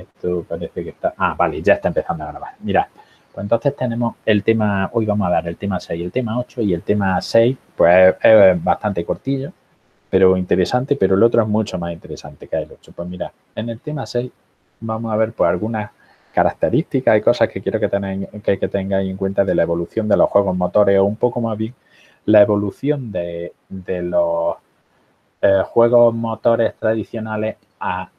Esto parece que está... Ah, vale, ya está empezando a grabar. Mira, pues entonces tenemos el tema, hoy vamos a dar el tema 6, el tema 8 y el tema 6, pues es bastante cortillo, pero interesante, pero el otro es mucho más interesante que el 8. Pues mira, en el tema 6 vamos a ver pues algunas características y cosas que quiero que, tengáis, que, tengáis en cuenta de la evolución de los juegos motores o un poco más bien la evolución de, los eh, juegos motores tradicionales a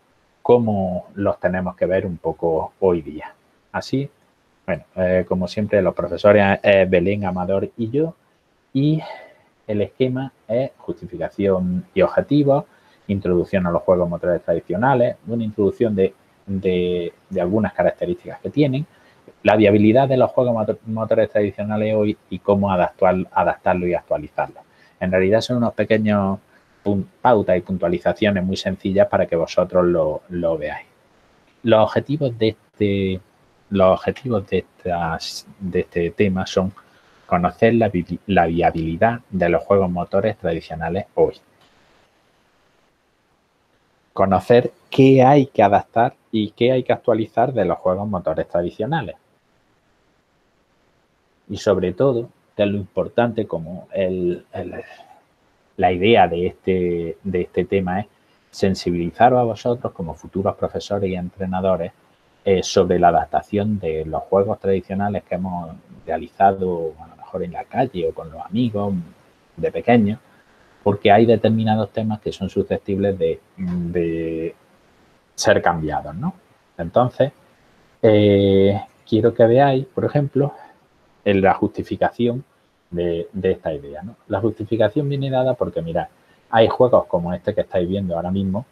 cómo los tenemos que ver un poco hoy día. Así bueno, eh, como siempre, los profesores es Belén, Amador y yo. Y el esquema es justificación y objetivos, introducción a los juegos motores tradicionales, una introducción de, algunas características que tienen, la viabilidad de los juegos motores tradicionales hoy y cómo adaptar, adaptarlo y actualizarlo. En realidad son unos pequeños pautas y puntualizaciones muy sencillas para que vosotros lo, lo veáis. Los objetivos de este los objetivos de, de este tema son conocer la, viabilidad de los juegos motores tradicionales hoy. Conocer qué hay que adaptar y qué hay que actualizar de los juegos motores tradicionales. Y sobre todo, es lo importante como la idea de este, de este tema es sensibilizaros a vosotros como futuros profesores y entrenadores eh, sobre la adaptación de los juegos tradicionales que hemos realizado a lo mejor en la calle o con los amigos de pequeños, porque hay determinados temas que son susceptibles de, ser cambiados, ¿no? Entonces, eh, quiero que veáis, por ejemplo, en la justificación de, esta idea, ¿no? La justificación viene dada porque, mirad, hay juegos como este que estáis viendo ahora mismo,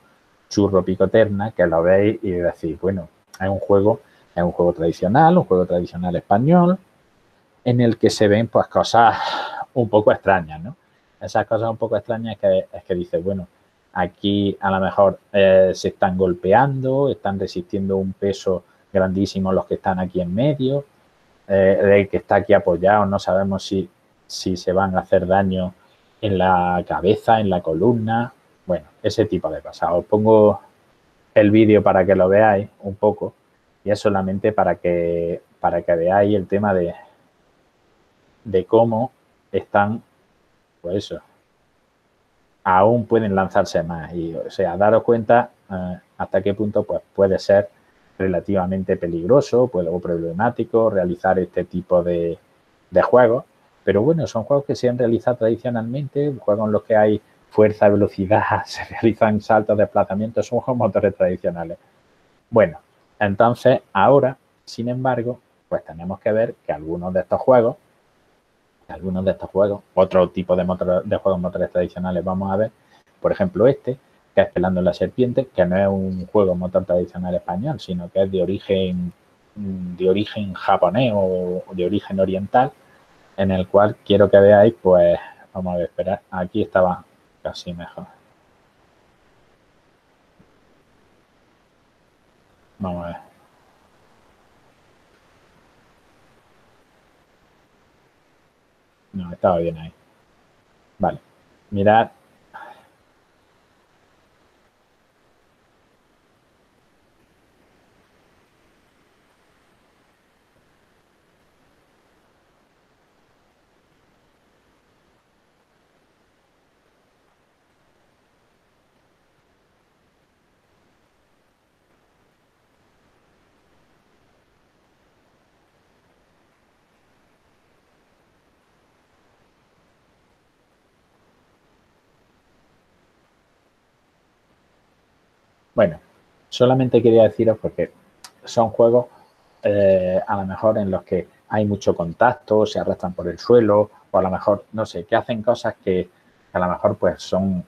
Churro Picoterna, que lo veis y decís, bueno, es un juego, es un juego tradicional, un juego tradicional español, en el que se ven pues cosas un poco extrañas, ¿no? Esas cosas un poco extrañas que, es que dices, bueno, aquí a lo mejor eh, se están golpeando, están resistiendo un peso grandísimo los que están aquí en medio, eh, el que está aquí apoyado, no sabemos si, si se van a hacer daño en la cabeza, en la columna, bueno, ese tipo de cosas. Os pongo el vídeo para que lo veáis un poco y es solamente para que, para que veáis el tema de, de cómo están, pues eso, aún pueden lanzarse más y, o sea, daros cuenta eh, hasta qué punto pues, puede ser relativamente peligroso puede, o problemático realizar este tipo de, de juegos, pero bueno, son juegos que se han realizado tradicionalmente, juegos en los que hay fuerza, velocidad, se realizan saltos, desplazamientos, son juegos motores tradicionales. Bueno, entonces ahora, sin embargo, pues tenemos que ver que algunos de estos juegos, algunos de estos juegos, otro tipo de, de juegos motores tradicionales vamos a ver, por ejemplo este, que es Pelando la Serpiente, que no es un juego motor tradicional español, sino que es de origen, de origen japonés o de origen oriental, en el cual quiero que veáis, pues, vamos a ver, esperar, aquí estaba casi mejor. Vamos a ver. No, estaba bien ahí. Vale. Mirad Bueno, solamente quería deciros porque son juegos eh, a lo mejor en los que hay mucho contacto, se arrastran por el suelo o a lo mejor, no sé, que hacen cosas que a lo mejor pues son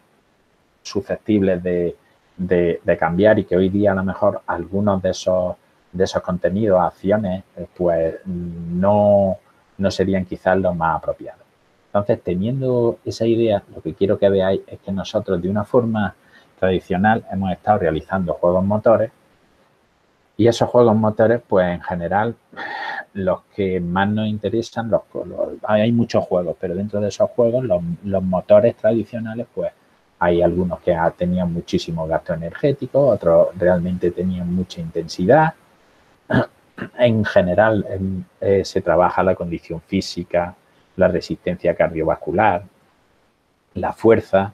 susceptibles de, cambiar y que hoy día a lo mejor algunos de esos, de esos contenidos, acciones, pues no, no serían quizás los más apropiados. Entonces, teniendo esa idea, lo que quiero que veáis es que nosotros de una forma tradicional hemos estado realizando juegos motores y esos juegos motores, pues en general, los que más nos interesan, los, hay muchos juegos, pero dentro de esos juegos, los, motores tradicionales, pues Hay algunos que tenían muchísimo gasto energético, otros realmente tenían mucha intensidad. En general eh, se trabaja la condición física, la resistencia cardiovascular, la fuerza,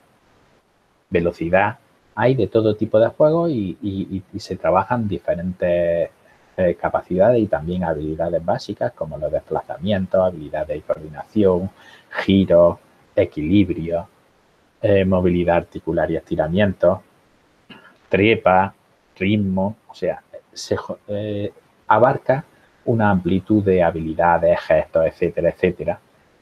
velocidad. Hay de todo tipo de juegos y, se trabajan diferentes eh, capacidades y también habilidades básicas como los desplazamientos, habilidades de coordinación, giro, equilibrio, eh, movilidad articular y estiramiento, trepa, ritmo, o sea, se eh, abarca una amplitud de habilidades, gestos, etcétera, etcétera,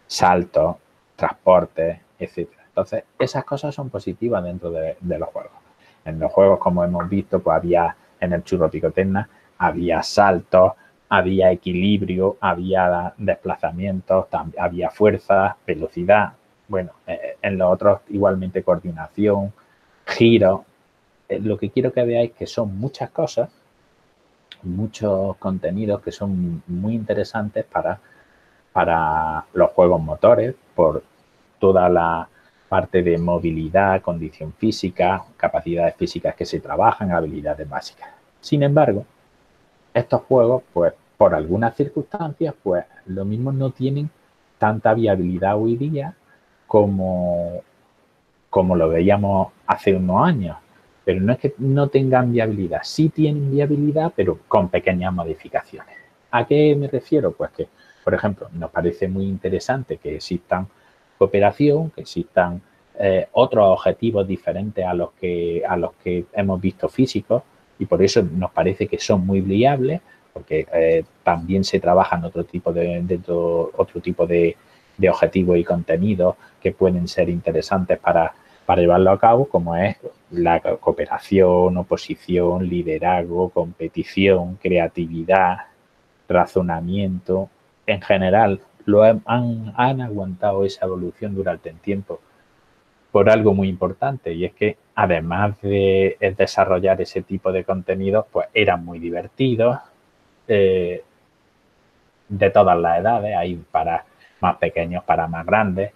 saltos, transporte, etcétera. Entonces, esas cosas son positivas dentro de, los juegos. En los juegos, como hemos visto, pues había en el churro picoterna, había saltos, había equilibrio, había desplazamientos, había fuerza, velocidad. Bueno, eh, en los otros igualmente coordinación, giro. Eh, lo que quiero que veáis que son muchas cosas, muchos contenidos que son muy interesantes para, para los juegos motores, por toda la parte de movilidad, condición física, capacidades físicas que se trabajan, habilidades básicas. Sin embargo, estos juegos, pues por algunas circunstancias, pues lo mismo no tienen tanta viabilidad hoy día como, como lo veíamos hace unos años. Pero no es que no tengan viabilidad, sí tienen viabilidad, pero con pequeñas modificaciones. ¿A qué me refiero? Pues que, por ejemplo, nos parece muy interesante que existan cooperación, que existan eh, otros objetivos diferentes a los que a los que hemos visto físicos, y por eso nos parece que son muy viables, porque eh, también se trabajan otro tipo de, dentro, otro tipo de, de, objetivos y contenidos que pueden ser interesantes para, para llevarlo a cabo, como es la cooperación, oposición, liderazgo, competición, creatividad, razonamiento. En general, lo han, han aguantado esa evolución durante el tiempo por algo muy importante y es que además de desarrollar ese tipo de contenidos, pues eran muy divertidos eh, de todas las edades, hay para más pequeños, para más grandes.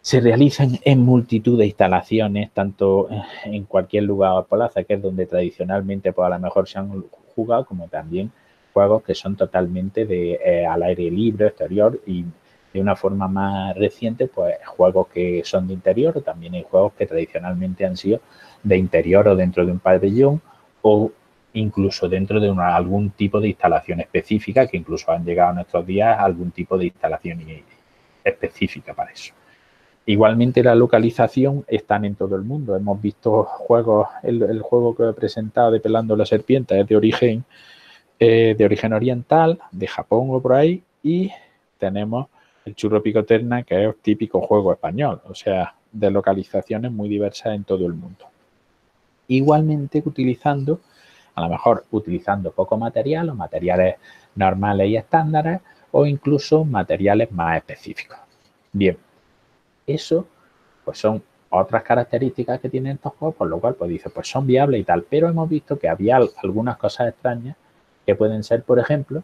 Se realizan en multitud de instalaciones, tanto en cualquier lugar o plaza, que es donde tradicionalmente pues a lo mejor se han jugado, como también juegos que son totalmente de eh, al aire libre, exterior y de una forma más reciente, pues juegos que son de interior, también hay juegos que tradicionalmente han sido de interior o dentro de un pabellón o incluso dentro de algún tipo de instalación específica, que incluso han llegado a nuestros días algún tipo de instalación específica para eso. Igualmente la localización están en todo el mundo. Hemos visto juegos, el, juego que he presentado de Pelando la Serpiente es de origen, eh, de origen oriental, de Japón o por ahí, y tenemos el churro picoterna, que es típico juego español, o sea, de localizaciones muy diversas en todo el mundo. Igualmente utilizando, a lo mejor utilizando poco material o materiales normales y estándares o incluso materiales más específicos. Bien, eso pues son otras características que tienen estos juegos, por lo cual pues dice, pues son viables y tal, pero hemos visto que había algunas cosas extrañas que pueden ser, por ejemplo,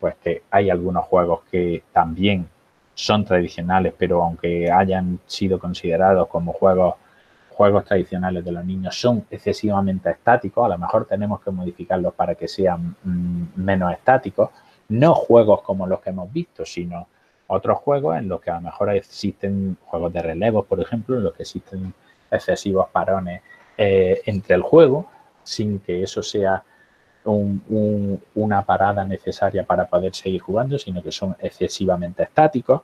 pues que hay algunos juegos que también son tradicionales, pero aunque hayan sido considerados como juegos, juegos tradicionales de los niños, son excesivamente estáticos. A lo mejor tenemos que modificarlos para que sean mm, menos estáticos. No juegos como los que hemos visto, sino otros juegos en los que a lo mejor existen juegos de relevos, por ejemplo, en los que existen excesivos parones eh, entre el juego, sin que eso sea una parada necesaria para poder seguir jugando, sino que son excesivamente estáticos.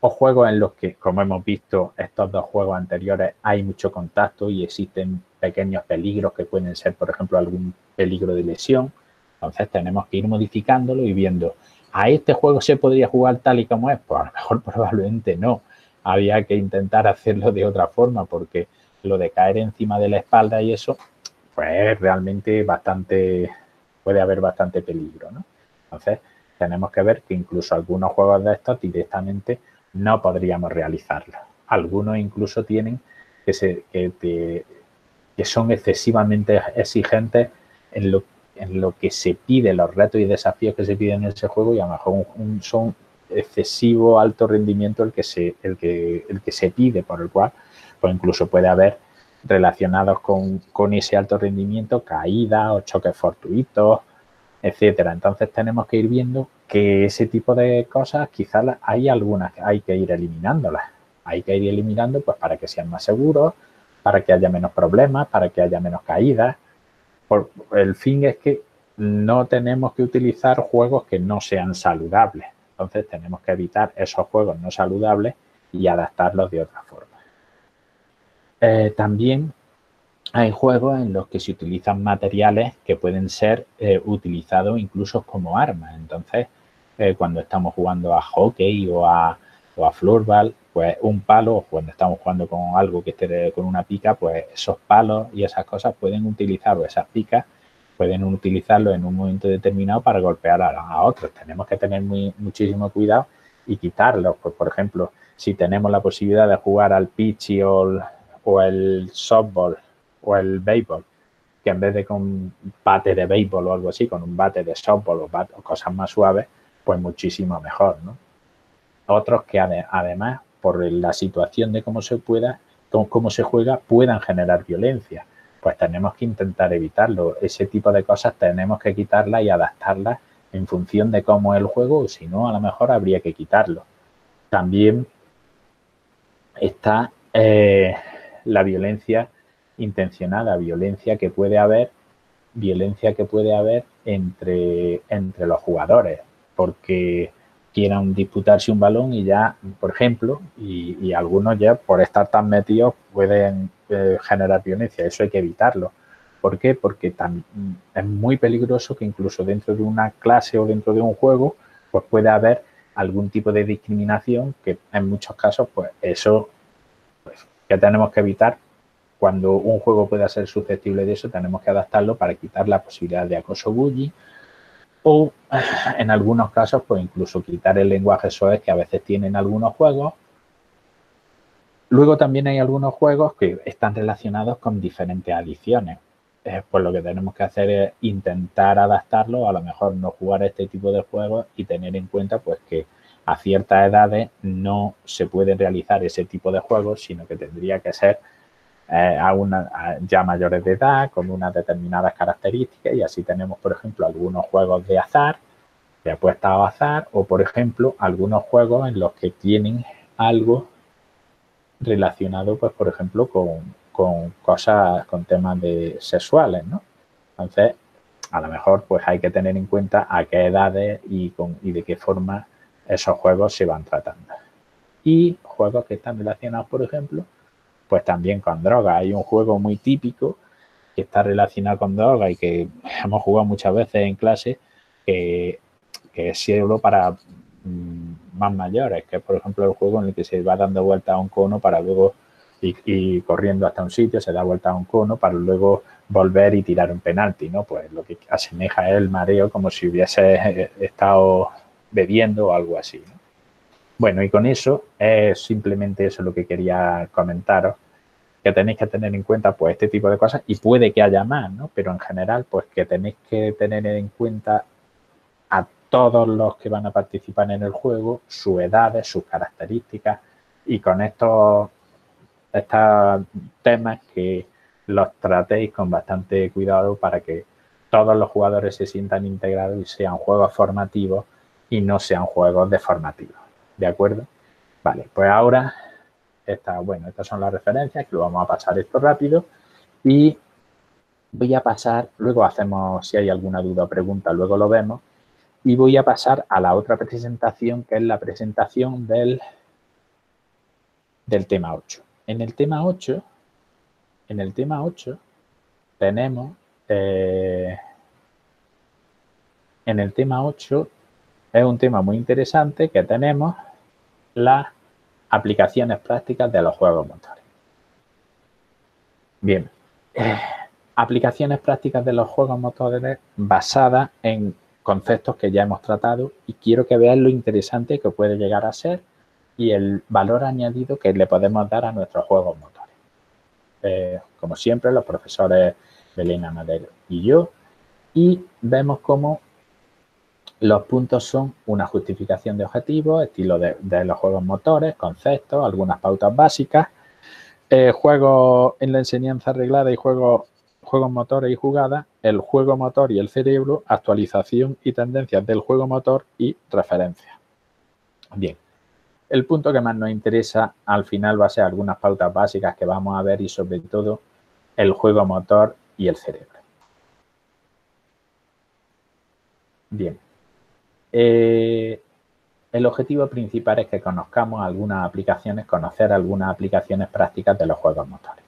O juegos en los que, como hemos visto, estos dos juegos anteriores hay mucho contacto y existen pequeños peligros que pueden ser, por ejemplo, algún peligro de lesión. Entonces tenemos que ir modificándolo y viendo, ¿a este juego se podría jugar tal y como es? Pues a lo mejor probablemente no. Había que intentar hacerlo de otra forma porque lo de caer encima de la espalda y eso pues realmente bastante, puede haber bastante peligro, ¿no? Entonces, tenemos que ver que incluso algunos juegos de estos directamente no podríamos realizarlos. Algunos incluso tienen que, se, que, son excesivamente exigentes en lo, en lo que se pide, los retos y desafíos que se piden en ese juego y a lo mejor son excesivo alto rendimiento el que se, el que, el que se pide, por el cual o incluso puede haber relacionados con, con ese alto rendimiento, caídas o choques fortuitos, etcétera. Entonces tenemos que ir viendo que ese tipo de cosas quizás hay algunas que hay que ir eliminándolas. Hay que ir eliminando pues para que sean más seguros, para que haya menos problemas, para que haya menos caídas. Por, el fin es que no tenemos que utilizar juegos que no sean saludables. Entonces tenemos que evitar esos juegos no saludables y adaptarlos de otra forma. Eh, también hay juegos en los que se utilizan materiales que pueden ser eh, utilizados incluso como armas. Entonces, eh, cuando estamos jugando a hockey o a, o a floorball, pues un palo, o cuando estamos jugando con algo que esté con una pica, pues esos palos y esas cosas pueden utilizar, o esas picas, pueden utilizarlo en un momento determinado para golpear a, otros. Tenemos que tener muchísimo cuidado y quitarlos. Pues, por ejemplo, si tenemos la posibilidad de jugar al pitch o, o el softball o el béisbol, que en vez de con un bate de béisbol o algo así, con un bate de softball o, o cosas más suaves, pues muchísimo mejor, ¿no? Otros que además, por la situación de cómo se pueda, cómo se juega, puedan generar violencia. Pues tenemos que intentar evitarlo. Ese tipo de cosas tenemos que quitarlas y adaptarlas en función de cómo es el juego, o si no, a lo mejor habría que quitarlo. También está eh, la violencia intencionada, violencia que puede haber, violencia que puede haber entre, entre los jugadores, porque quieran disputarse un balón y ya, por ejemplo, y, algunos ya por estar tan metidos pueden eh, generar violencia. Eso hay que evitarlo. ¿Por qué? Porque es muy peligroso que incluso dentro de una clase o dentro de un juego, pues puede haber algún tipo de discriminación que en muchos casos, pues eso pues, que tenemos que evitar cuando un juego pueda ser susceptible de eso, tenemos que adaptarlo para quitar la posibilidad de acoso bullying o en algunos casos, pues incluso quitar el lenguaje SOE que a veces tienen algunos juegos. Luego también hay algunos juegos que están relacionados con diferentes adiciones. Eh, pues lo que tenemos que hacer es intentar adaptarlo, a lo mejor no jugar este tipo de juegos y tener en cuenta pues que a ciertas edades no se puede realizar ese tipo de juegos, sino que tendría que ser eh, a una, ya mayores de edad, con unas determinadas características, y así tenemos, por ejemplo, algunos juegos de azar, de apuesta a azar, o por ejemplo, algunos juegos en los que tienen algo relacionado, pues, por ejemplo, con, con cosas, con temas de sexuales, ¿no? Entonces, a lo mejor, pues hay que tener en cuenta a qué edades y, con, y de qué forma esos juegos se van tratando. Y juegos que están relacionados, por ejemplo, pues también con droga. Hay un juego muy típico que está relacionado con droga y que hemos jugado muchas veces en clase que, que es solo para mm, más mayores, que es por ejemplo el juego en el que se va dando vuelta a un cono para luego y, corriendo hasta un sitio, se da vuelta a un cono para luego volver y tirar un penalti, ¿no? Pues lo que asemeja el mareo como si hubiese estado bebiendo o algo así. Bueno, y con eso es simplemente eso lo que quería comentaros, que tenéis que tener en cuenta pues este tipo de cosas y puede que haya más, ¿no? Pero en general pues que tenéis que tener en cuenta a todos los que van a participar en el juego, sus edades, sus características y con estos, estos temas que los tratéis con bastante cuidado para que todos los jugadores se sientan integrados y sean juegos formativos y no sean juegos deformativos. ¿De acuerdo? Vale, pues ahora, esta, bueno, estas son las referencias, que lo vamos a pasar esto rápido. Y voy a pasar, luego hacemos, si hay alguna duda o pregunta, luego lo vemos. Y voy a pasar a la otra presentación, que es la presentación del, del tema 8. En el tema 8, en el tema 8 tenemos, eh, en el tema 8 es un tema muy interesante que tenemos las aplicaciones prácticas de los juegos motores. Bien, eh, aplicaciones prácticas de los juegos motores basadas en conceptos que ya hemos tratado y quiero que veáis lo interesante que puede llegar a ser y el valor añadido que le podemos dar a nuestros juegos motores. Eh, como siempre, los profesores Belén Amadero y yo, y vemos cómo los puntos son una justificación de objetivos, estilo de, los juegos motores, conceptos, algunas pautas básicas, eh, juegos en la enseñanza arreglada y juegos, juegos motores y jugadas, el juego motor y el cerebro, actualización y tendencias del juego motor y referencias. Bien, el punto que más nos interesa al final va a ser algunas pautas básicas que vamos a ver y sobre todo el juego motor y el cerebro. Bien, eh, el objetivo principal es que conozcamos algunas aplicaciones, conocer algunas aplicaciones prácticas de los juegos motores.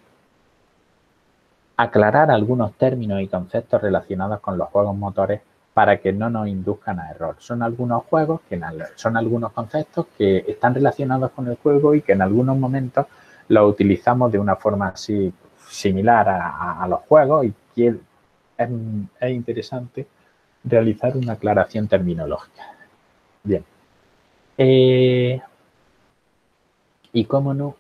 Aclarar algunos términos y conceptos relacionados con los juegos motores para que no nos induzcan a error. Son algunos juegos, que son algunos conceptos que están relacionados con el juego y que en algunos momentos los utilizamos de una forma así similar a, los juegos y es, es interesante realizar una aclaración terminológica. Bien. Eh, y cómo no,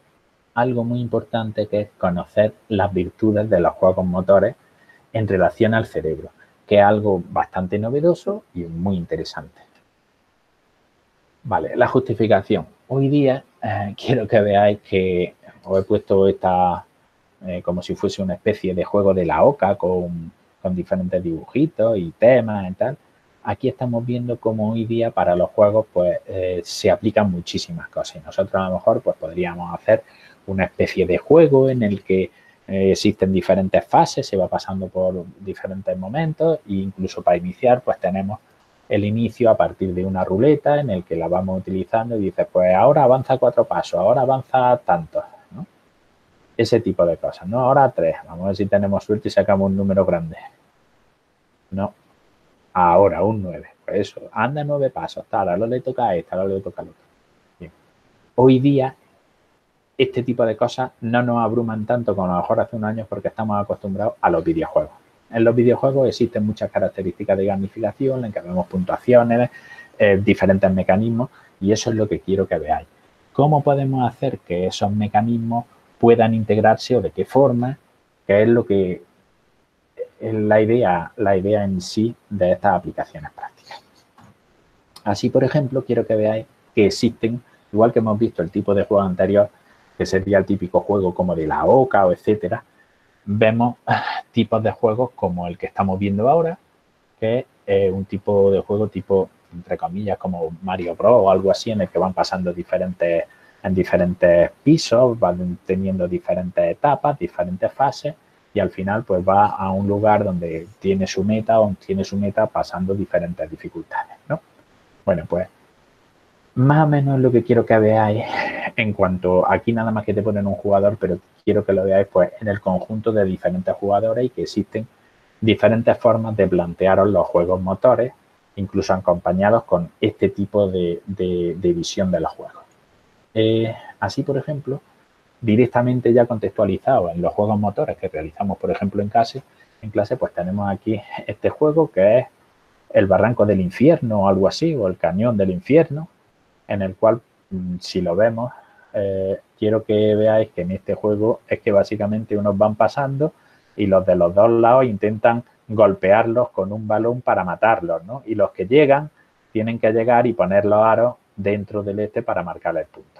algo muy importante que es conocer las virtudes de los juegos motores en relación al cerebro, que es algo bastante novedoso y muy interesante. Vale, la justificación. Hoy día eh, quiero que veáis que os he puesto esta eh, como si fuese una especie de juego de la OCA con, con diferentes dibujitos y temas y tal aquí estamos viendo cómo hoy día para los juegos pues eh, se aplican muchísimas cosas y nosotros a lo mejor pues podríamos hacer una especie de juego en el que eh, existen diferentes fases, se va pasando por diferentes momentos e incluso para iniciar pues tenemos el inicio a partir de una ruleta en el que la vamos utilizando y dices pues ahora avanza cuatro pasos, ahora avanza tanto, ¿no? Ese tipo de cosas, ¿no? Ahora tres, vamos a ver si tenemos suerte y sacamos un número grande. No, Ahora, un 9. Pues eso, anda nueve pasos, tal, ahora le toca a esta, ahora le toca al otro. Bien. Hoy día, este tipo de cosas no nos abruman tanto como a lo mejor hace unos años porque estamos acostumbrados a los videojuegos. En los videojuegos existen muchas características de gamificación, en que vemos puntuaciones, eh, diferentes mecanismos, y eso es lo que quiero que veáis. ¿Cómo podemos hacer que esos mecanismos puedan integrarse o de qué forma? Que es lo que la idea, la idea en sí de estas aplicaciones prácticas. Así, por ejemplo, quiero que veáis que existen, igual que hemos visto el tipo de juego anterior, que sería el típico juego como de la OCA o etcétera, vemos tipos de juegos como el que estamos viendo ahora, que es un tipo de juego tipo, entre comillas, como Mario Bros o algo así, en el que van pasando diferentes, en diferentes pisos, van teniendo diferentes etapas, diferentes fases, y al final pues va a un lugar donde tiene su meta o tiene su meta pasando diferentes dificultades, ¿no? Bueno, pues más o menos lo que quiero que veáis en cuanto aquí nada más que te ponen un jugador, pero quiero que lo veáis pues en el conjunto de diferentes jugadores y que existen diferentes formas de plantearos los juegos motores, incluso acompañados con este tipo de, visión de los juegos. Eh, así, por ejemplo, directamente ya contextualizado en los juegos motores que realizamos, por ejemplo, en clase, en clase pues tenemos aquí este juego que es el barranco del infierno o algo así, o el cañón del infierno, en el cual, mm, si lo vemos, eh, quiero que veáis que en este juego es que básicamente unos van pasando y los de los dos lados intentan golpearlos con un balón para matarlos, ¿no? Y los que llegan tienen que llegar y poner los aros dentro del este para marcar el punto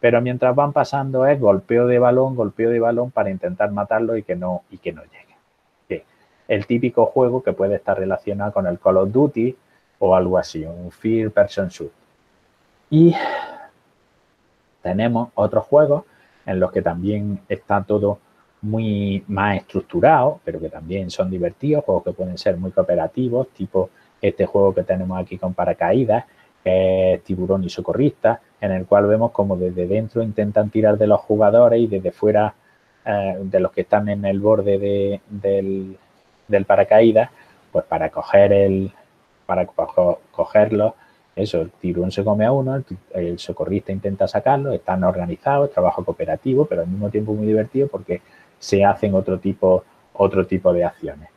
pero mientras van pasando es golpeo de balón, golpeo de balón para intentar matarlo y que no, y que no llegue. El típico juego que puede estar relacionado con el Call of Duty o algo así, un Fear Person Shoot. Y tenemos otros juegos en los que también está todo muy más estructurado, pero que también son divertidos, juegos que pueden ser muy cooperativos, tipo este juego que tenemos aquí con paracaídas, que es Tiburón y Socorrista, en el cual vemos como desde dentro intentan tirar de los jugadores y desde fuera eh, de los que están en el borde de, del, paracaídas, pues para coger el, para cogerlo, eso, el tiburón se come a uno, el, socorrista intenta sacarlo, están organizados, trabajo cooperativo, pero al mismo tiempo muy divertido porque se hacen otro tipo, otro tipo de acciones.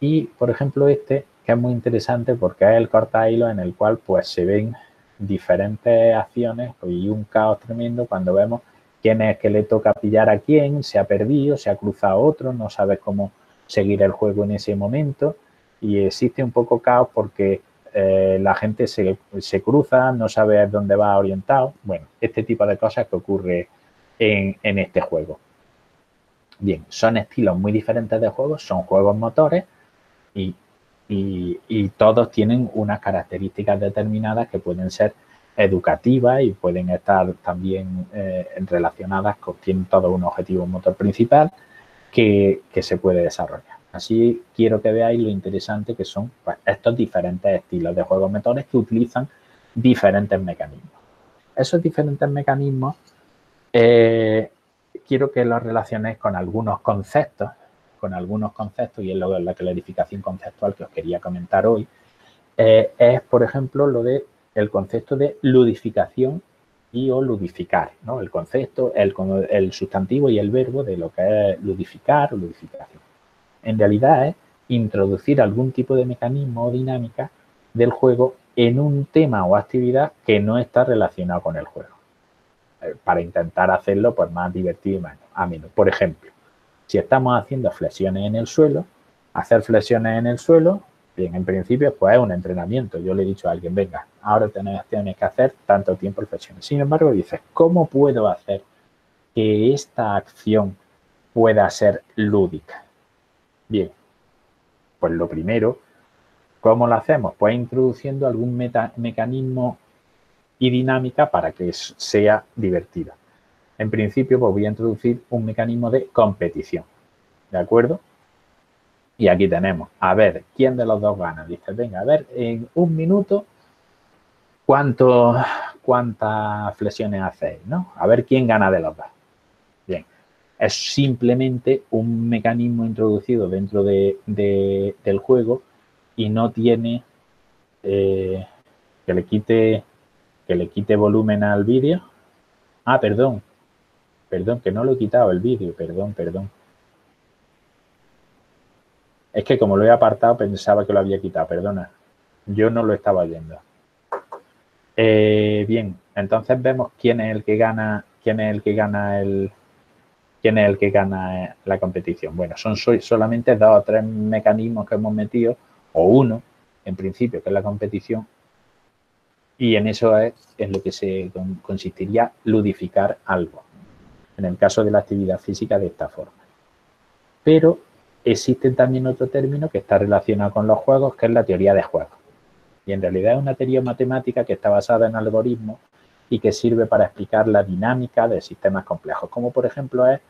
Y, por ejemplo, este que es muy interesante porque es el corta hilo en el cual pues se ven diferentes acciones y un caos tremendo cuando vemos quién es que le toca pillar a quién, se ha perdido, se ha cruzado otro, no sabes cómo seguir el juego en ese momento y existe un poco caos porque eh, la gente se, se, cruza, no sabe dónde va orientado. Bueno, este tipo de cosas que ocurre en, en este juego. Bien, son estilos muy diferentes de juegos, son juegos motores y, todos tienen unas características determinadas que pueden ser educativas y pueden estar también eh, relacionadas con, tienen todo un objetivo motor principal que, se puede desarrollar. Así quiero que veáis lo interesante que son pues, estos diferentes estilos de juegos motores que utilizan diferentes mecanismos. Esos diferentes mecanismos eh, quiero que los relacionéis con algunos conceptos, con algunos conceptos, y es lo, la clarificación conceptual que os quería comentar hoy, eh, es, por ejemplo, lo de el concepto de ludificación y o ludificar, ¿no? El concepto, el, el sustantivo y el verbo de lo que es ludificar o ludificación. En realidad es introducir algún tipo de mecanismo o dinámica del juego en un tema o actividad que no está relacionado con el juego. Eh, para intentar hacerlo pues, más divertido y más ameno. Por ejemplo, si estamos haciendo flexiones en el suelo, hacer flexiones en el suelo, bien, en principio pues es un entrenamiento. Yo le he dicho a alguien, venga, ahora tienes, que hacer tanto tiempo flexiones. Sin embargo, dices, ¿cómo puedo hacer que esta acción pueda ser lúdica? Bien, pues lo primero, ¿cómo lo hacemos? Pues introduciendo algún mecanismo y dinámica para que sea divertida. En principio, pues voy a introducir un mecanismo de competición. ¿De acuerdo? Y aquí tenemos, a ver, ¿quién de los dos gana? Dice, venga, a ver, en un minuto, ¿cuánto, ¿cuántas flexiones hacéis? ¿no? A ver quién gana de los dos. Bien, es simplemente un mecanismo introducido dentro de, del juego y no tiene eh, que le quite que le quite volumen al vídeo. Ah, perdón. Perdón, que no lo he quitado el vídeo. Perdón, perdón. Es que como lo he apartado pensaba que lo había quitado. Perdona. Yo no lo estaba viendo. Eh, bien, entonces vemos quién es el que gana, quién es el que gana el, quién es el que gana la competición. Bueno, son solamente dos o tres mecanismos que hemos metido, o uno, en principio, que es la competición, y en eso es en lo que se consistiría ludificar algo. En el caso de la actividad física de esta forma. Pero existe también otro término que está relacionado con los juegos, que es la teoría de juegos. Y en realidad es una teoría matemática que está basada en algoritmos y que sirve para explicar la dinámica de sistemas complejos, como por ejemplo es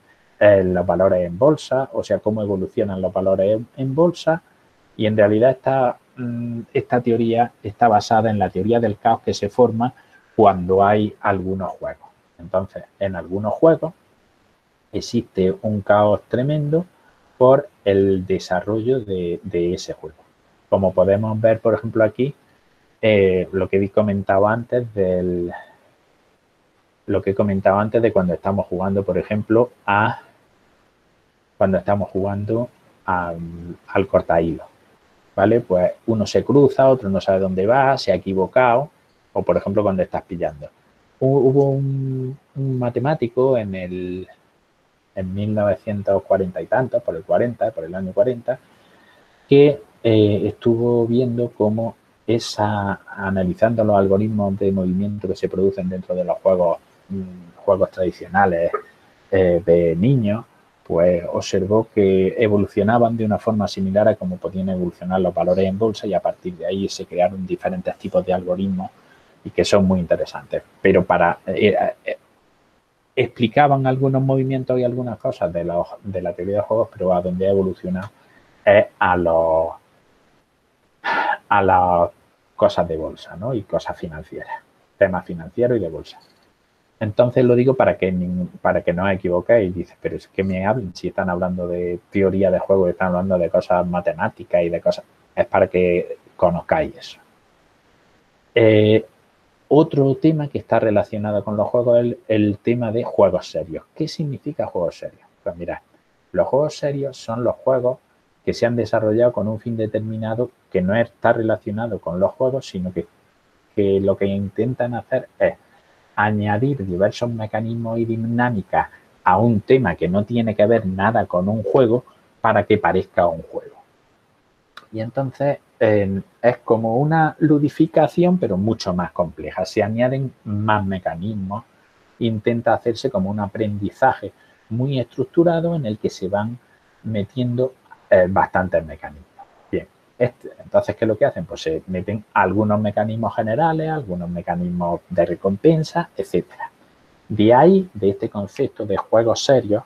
eh, los valores en bolsa, o sea, cómo evolucionan los valores en bolsa, y en realidad está Mm, esta teoría está basada en la teoría del caos que se forma cuando hay algunos juegos. Entonces, en algunos juegos existe un caos tremendo por el desarrollo de, ese juego. Como podemos ver, por ejemplo, aquí, eh, lo que he comentado antes del lo que he comentado antes de cuando estamos jugando, por ejemplo, a cuando estamos jugando al cortahilo. ¿vale? Pues uno se cruza, otro no sabe dónde va, se ha equivocado, o por ejemplo cuando estás pillando. Hubo un, matemático en el en 1940 y tantos, por el 40, por el año 40, que eh, estuvo viendo cómo esa, analizando los algoritmos de movimiento que se producen dentro de los juegos, mm, juegos tradicionales eh, de niños, pues observó que evolucionaban de una forma similar a cómo podían evolucionar los valores en bolsa y a partir de ahí se crearon diferentes tipos de algoritmos y que son muy interesantes. Pero para eh, explicaban algunos movimientos y algunas cosas de, los, de la teoría de juegos, pero a donde ha evolucionado es a los a las cosas de bolsa, ¿no? Y cosas financieras, temas financieros y de bolsa. Entonces lo digo para que, para que no os equivoquéis. Dice, pero es que me hablen si están hablando de teoría de juego, están hablando de cosas matemáticas y de cosas. Es para que conozcáis eso. Eh, otro tema que está relacionado con los juegos es el, tema de juegos serios. ¿Qué significa juegos serios? Pues mirad, los juegos serios son los juegos que se han desarrollado con un fin determinado que no está relacionado con los juegos, sino que, que lo que intentan hacer es añadir diversos mecanismos y dinámicas a un tema que no tiene que ver nada con un juego para que parezca un juego. Y entonces es como una ludificación, pero mucho más compleja. Se añaden más mecanismos, intenta hacerse como un aprendizaje muy estructurado en el que se van metiendo eh, bastantes mecanismos. Bien, este, entonces, ¿qué es lo que hacen? Pues se meten algunos mecanismos generales, algunos mecanismos de recompensa, etcétera. De ahí, de este concepto de juegos serios,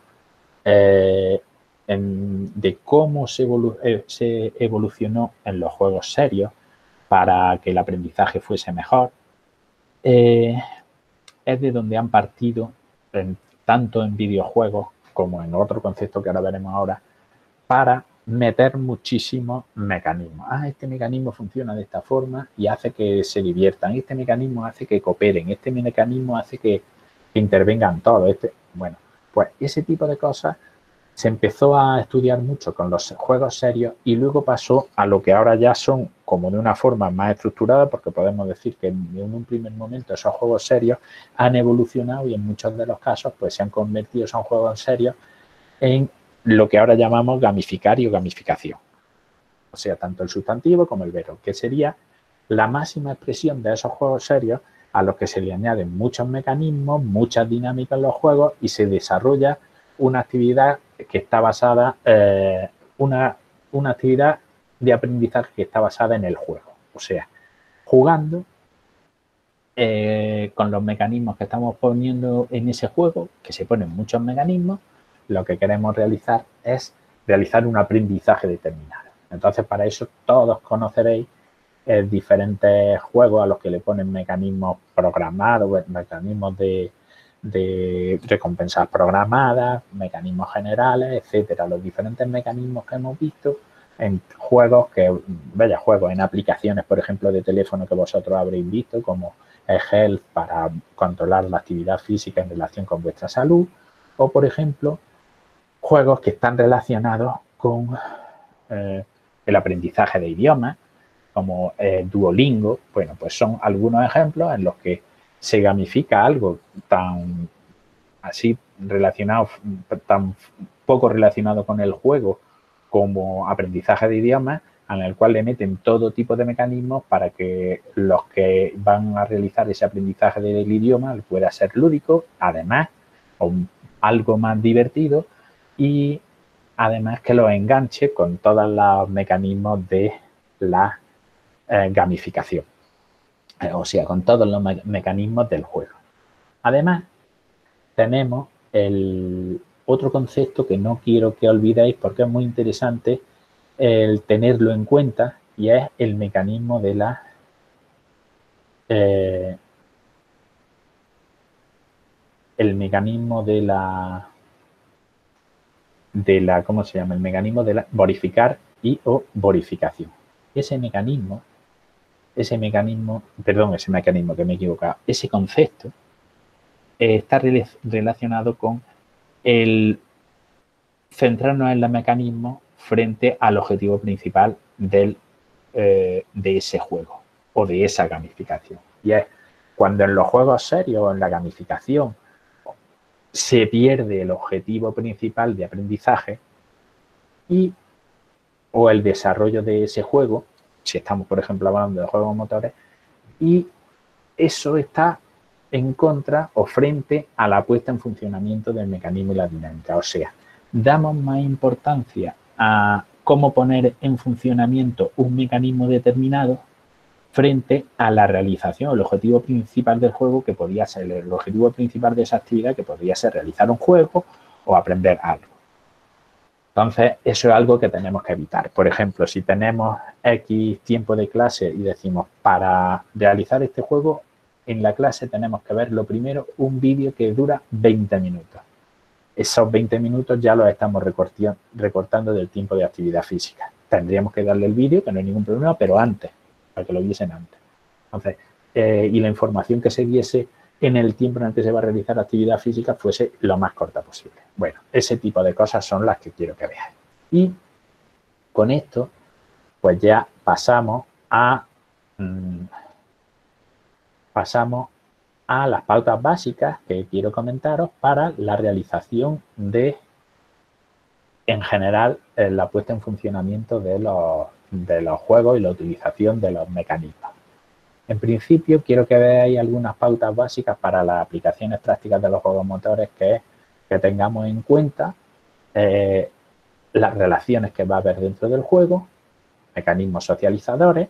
eh, de cómo se, eh, se, evolucionó en los juegos serios para que el aprendizaje fuese mejor, es de donde han partido tanto en videojuegos como en otro concepto que ahora veremos ahora, para meter muchísimos mecanismos. Ah, este mecanismo funciona de esta forma y hace que se diviertan. Este mecanismo hace que cooperen. Este mecanismo hace que, intervengan todos. Este, bueno, pues ese tipo de cosas se empezó a estudiar mucho con los juegos serios y luego pasó a lo que ahora ya son como de una forma más estructurada, porque podemos decir que en un primer momento esos juegos serios han evolucionado y en muchos de los casos pues se han convertido, son juegos serios, en lo que ahora llamamos gamificar y gamificación. O sea, tanto el sustantivo como el verbo, que sería la máxima expresión de esos juegos serios a los que se le añaden muchos mecanismos, muchas dinámicas en los juegos y se desarrolla una actividad que está basada, eh, una, una actividad de aprendizaje que está basada en el juego. O sea, jugando eh, con los mecanismos que estamos poniendo en ese juego, que se ponen muchos mecanismos, lo que queremos realizar es realizar un aprendizaje determinado. Entonces, para eso todos conoceréis eh, diferentes juegos a los que le ponen mecanismos programados, mecanismos de, de recompensas programadas, mecanismos generales, etcétera. Los diferentes mecanismos que hemos visto en juegos que, vaya, juegos en aplicaciones, por ejemplo, de teléfono que vosotros habréis visto, como el Health para controlar la actividad física en relación con vuestra salud, o, por ejemplo, juegos que están relacionados con eh, el aprendizaje de idiomas, como eh, Duolingo. Bueno, pues son algunos ejemplos en los que se gamifica algo tan así relacionado, tan poco relacionado con el juego como aprendizaje de idiomas, en el cual le meten todo tipo de mecanismos para que los que van a realizar ese aprendizaje del idioma pueda ser lúdico, además, o algo más divertido y además que lo enganche con todos los mecanismos de la eh, gamificación. Eh, o sea, con todos los mecanismos del juego. Además, tenemos el otro concepto que no quiero que olvidéis porque es muy interesante el tenerlo en cuenta y es el mecanismo de la eh, el mecanismo de la de la ¿cómo se llama? el mecanismo de la borificar y o borificación ese mecanismo ese mecanismo, perdón, ese mecanismo que me he equivocado, ese concepto eh, está relacionado con el centrarnos en el mecanismo frente al objetivo principal del, eh, de ese juego o de esa gamificación. Y es cuando en los juegos serios o en la gamificación se pierde el objetivo principal de aprendizaje y o el desarrollo de ese juego si estamos, por ejemplo, hablando de juegos motores, y eso está en contra o frente a la puesta en funcionamiento del mecanismo y la dinámica. O sea, damos más importancia a cómo poner en funcionamiento un mecanismo determinado frente a la realización, el objetivo principal del juego que podría ser, el objetivo principal de esa actividad que podría ser realizar un juego o aprender algo. Entonces, eso es algo que tenemos que evitar. Por ejemplo, si tenemos X tiempo de clase y decimos, para realizar este juego, en la clase tenemos que ver lo primero un vídeo que dura 20 minutos. Esos 20 minutos ya los estamos recortando del tiempo de actividad física. Tendríamos que darle el vídeo, que no hay ningún problema, pero antes, para que lo viesen antes. Entonces, eh, y la información que se diese en el tiempo en el que se va a realizar actividad física fuese lo más corta posible. Bueno, ese tipo de cosas son las que quiero que veáis. Y con esto, pues ya pasamos a mm, pasamos a las pautas básicas que quiero comentaros para la realización de, en general, eh, la puesta en funcionamiento de los, de los juegos y la utilización de los mecanismos. En principio, quiero que veáis algunas pautas básicas para las aplicaciones prácticas de los juegos motores, que es que tengamos en cuenta eh, las relaciones que va a haber dentro del juego, mecanismos socializadores,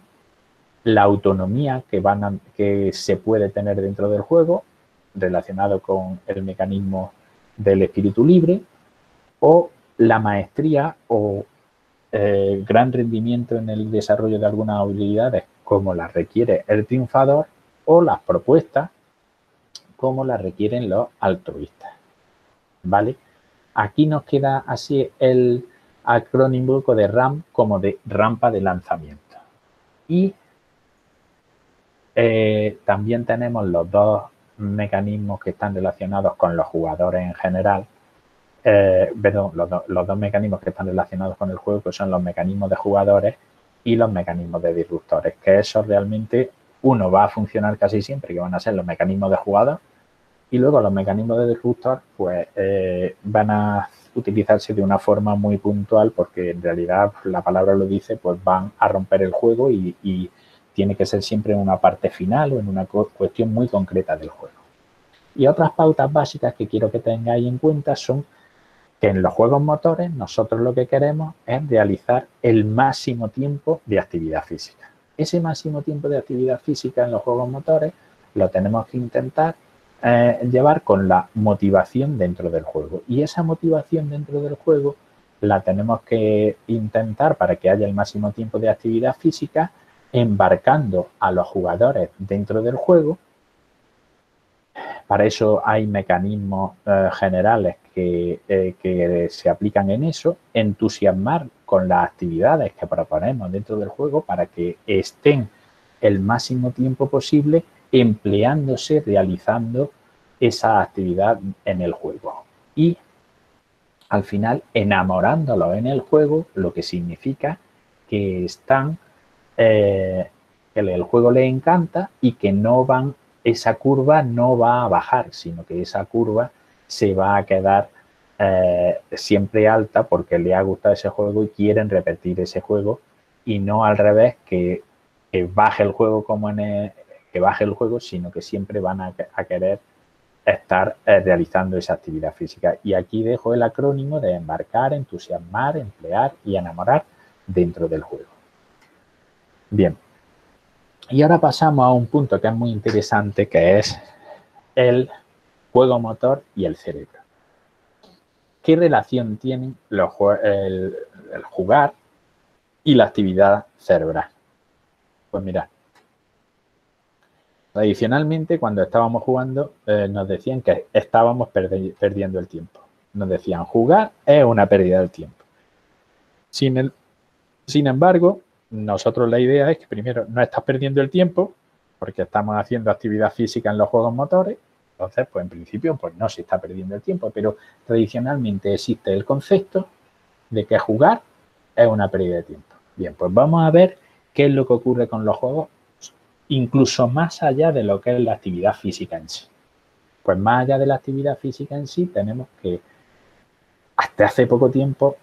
la autonomía que, van que se puede tener dentro del juego relacionado con el mecanismo del espíritu libre o la maestría o eh, gran rendimiento en el desarrollo de algunas habilidades como las requiere el triunfador o las propuestas como las requieren los altruistas. ¿Vale? Aquí nos queda así el acrónimo de RAM como de rampa de lanzamiento. Y eh, también tenemos los dos mecanismos que están relacionados con los jugadores en general, eh, perdón, los, los, dos mecanismos que están relacionados con el juego, que son los mecanismos de jugadores y los mecanismos de disruptores, que eso realmente uno va a funcionar casi siempre, que van a ser los mecanismos de jugador, y luego los mecanismos de disruptor, pues eh, van a utilizarse de una forma muy puntual, porque en realidad la palabra lo dice, pues van a romper el juego y, y tiene que ser siempre en una parte final o en una cuestión muy concreta del juego. Y otras pautas básicas que quiero que tengáis en cuenta son que en los juegos motores nosotros lo que queremos es realizar el máximo tiempo de actividad física. Ese máximo tiempo de actividad física en los juegos motores lo tenemos que intentar eh, llevar con la motivación dentro del juego. Y esa motivación dentro del juego la tenemos que intentar para que haya el máximo tiempo de actividad física embarcando a los jugadores dentro del juego para eso hay mecanismos eh, generales eh, que, se aplican en eso, entusiasmar con las actividades que proponemos dentro del juego para que estén el máximo tiempo posible empleándose, realizando esa actividad en el juego. Y al final enamorándolos en el juego, lo que significa que están, eh, que el juego les encanta y que no van esa curva no va a bajar, sino que esa curva se va a quedar eh, siempre alta porque le ha gustado ese juego y quieren repetir ese juego y no al revés que, baje el juego como en que baje el juego, sino que siempre van a, querer estar eh, realizando esa actividad física. Y aquí dejo el acrónimo de embarcar, entusiasmar, emplear y enamorar dentro del juego. Bien, y ahora pasamos a un punto que es muy interesante, que es el juego motor y el cerebro. ¿Qué relación tienen el, jugar y la actividad cerebral? Pues mira, tradicionalmente cuando estábamos jugando eh, nos decían que estábamos perdiendo el tiempo. Nos decían jugar es una pérdida del tiempo. Sin, el, sin embargo, nosotros la idea es que primero no estás perdiendo el tiempo porque estamos haciendo actividad física en los juegos motores. Entonces, pues en principio, pues no se está perdiendo el tiempo, pero tradicionalmente existe el concepto de que jugar es una pérdida de tiempo. Bien, pues vamos a ver qué es lo que ocurre con los juegos, incluso más allá de lo que es la actividad física en sí. Pues más allá de la actividad física en sí, tenemos que hasta hace poco tiempo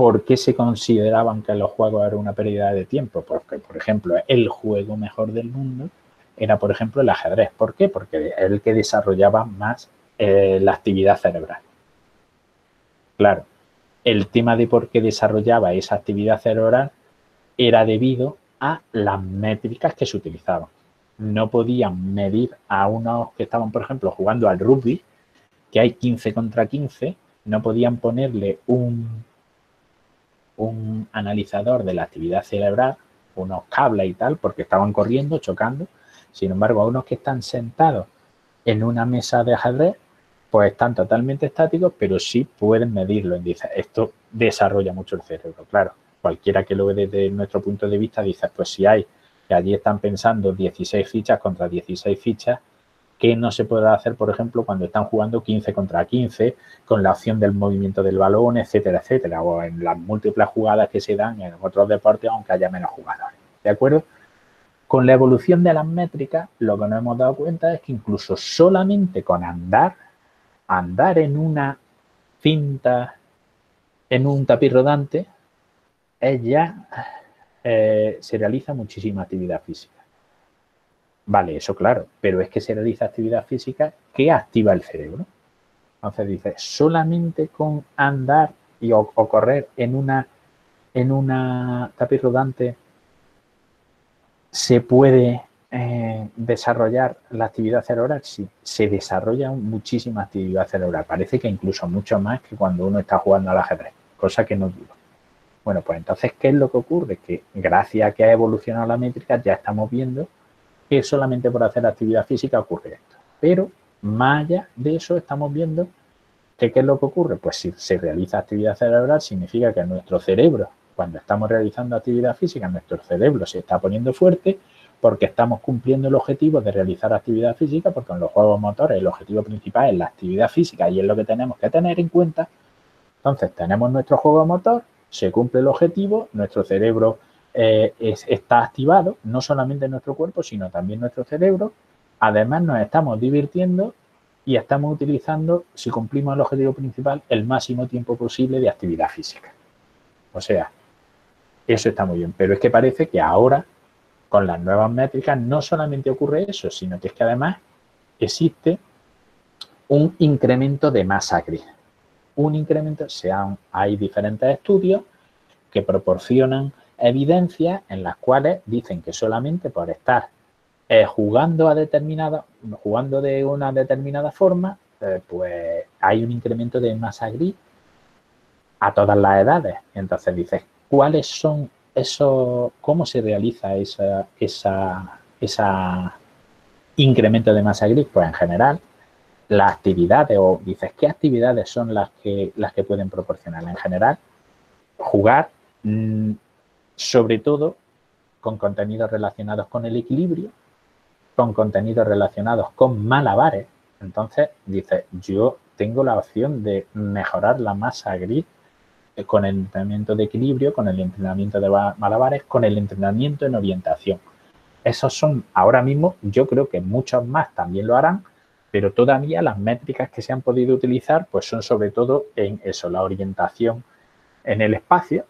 ¿Por qué se consideraban que los juegos eran una pérdida de tiempo? Porque, por ejemplo, el juego mejor del mundo era, por ejemplo, el ajedrez. ¿Por qué? Porque era el que desarrollaba más eh, la actividad cerebral. Claro, el tema de por qué desarrollaba esa actividad cerebral era debido a las métricas que se utilizaban. No podían medir a unos que estaban, por ejemplo, jugando al rugby, que hay 15 contra 15, no podían ponerle un un analizador de la actividad cerebral, unos cables y tal, porque estaban corriendo, chocando. Sin embargo, a unos que están sentados en una mesa de ajedrez, pues están totalmente estáticos, pero sí pueden medirlo. Esto desarrolla mucho el cerebro. Claro, cualquiera que lo ve desde nuestro punto de vista dice, pues si hay, que allí están pensando 16 fichas contra 16 fichas, ¿Qué no se puede hacer, por ejemplo, cuando están jugando 15 contra 15, con la opción del movimiento del balón, etcétera, etcétera, o en las múltiples jugadas que se dan en otros deportes, aunque haya menos jugadores. ¿De acuerdo? Con la evolución de las métricas, lo que nos hemos dado cuenta es que incluso solamente con andar, andar en una cinta, en un tapiz rodante, es ya eh, se realiza muchísima actividad física. Vale, eso claro, pero es que se realiza actividad física que activa el cerebro. Entonces dice, solamente con andar y o, correr en una en una tapiz rodante se puede eh, desarrollar la actividad cerebral, sí, se desarrolla muchísima actividad cerebral. Parece que incluso mucho más que cuando uno está jugando al ajedrez, cosa que no dudo. Bueno, pues entonces, ¿qué es lo que ocurre? Que gracias a que ha evolucionado la métrica, ya estamos viendo que solamente por hacer actividad física ocurre esto. Pero más allá de eso, estamos viendo que ¿qué es lo que ocurre? Pues si se realiza actividad cerebral, significa que nuestro cerebro, cuando estamos realizando actividad física, nuestro cerebro se está poniendo fuerte porque estamos cumpliendo el objetivo de realizar actividad física, porque en los juegos motores el objetivo principal es la actividad física y es lo que tenemos que tener en cuenta. Entonces tenemos nuestro juego motor, se cumple el objetivo, nuestro cerebro eh, está activado, no solamente nuestro cuerpo, sino también nuestro cerebro. Además nos estamos divirtiendo y estamos utilizando, si cumplimos el objetivo principal, el máximo tiempo posible de actividad física. O sea, eso está muy bien, pero es que parece que ahora con las nuevas métricas no solamente ocurre eso, sino que es que además existe un incremento de masa gris. Un incremento, sean, hay diferentes estudios que proporcionan evidencias en las cuales dicen que solamente por estar eh, jugando a determinada, jugando de una determinada forma, eh, pues hay un incremento de masa gris a todas las edades. Entonces dices, ¿cuáles son eso, ¿cómo se realiza esa, esa, incremento de masa gris? Pues en general, las actividades, o dices, ¿qué actividades son las que, las que pueden proporcionar? En general, jugar, mm, sobre todo, con contenidos relacionados con el equilibrio, con contenidos relacionados con malabares. Entonces, dices, yo tengo la opción de mejorar la masa gris con el entrenamiento de equilibrio, con el entrenamiento de malabares, con el entrenamiento en orientación. Esos son ahora mismo, yo creo que muchos más también lo harán, pero todavía las métricas que se han podido utilizar pues son sobre todo en eso, la orientación en el espacio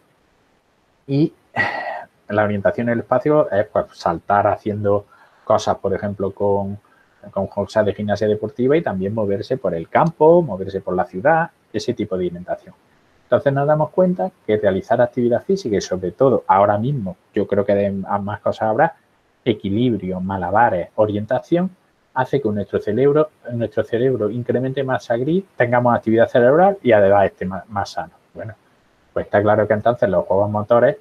y la orientación en el espacio es pues, saltar haciendo cosas, por ejemplo, con, con de gimnasia deportiva y también moverse por el campo, moverse por la ciudad, ese tipo de orientación. Entonces nos damos cuenta que realizar actividad física y sobre todo ahora mismo, yo creo que de más cosas habrá, equilibrio, malabares, orientación, hace que nuestro cerebro, nuestro cerebro incremente masa gris, tengamos actividad cerebral y además esté más, sano. Bueno, pues está claro que entonces los juegos motores